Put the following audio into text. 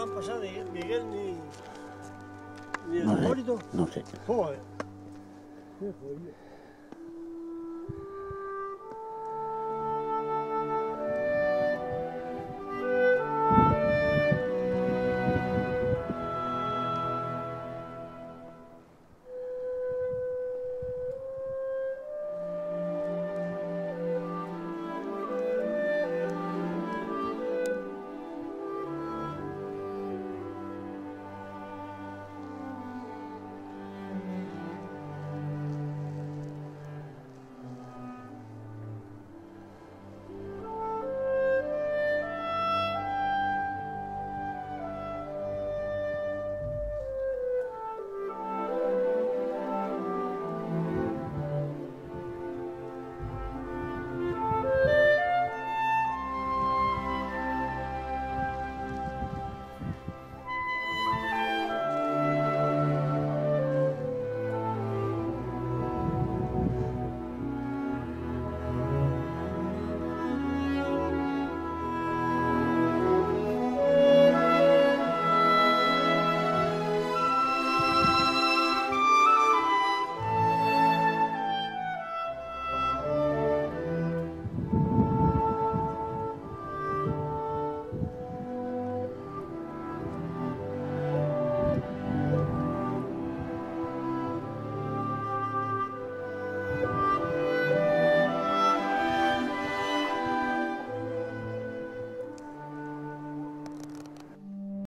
no han pasado ni Miguel ni, ni el No sé, Hipólito. no sé. Joder. Qué jodido.